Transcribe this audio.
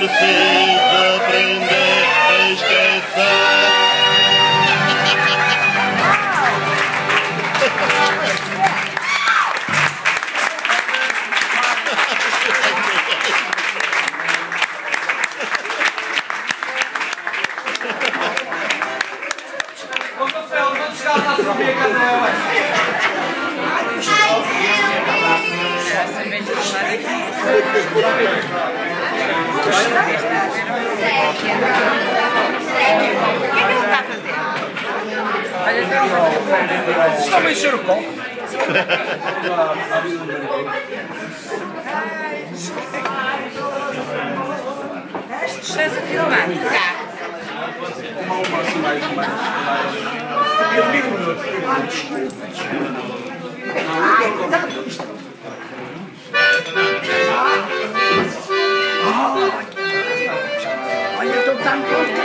preciso aprender a esquecer. Thank you encher o copo. Estás a filmar? Tá tanto.